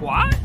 What?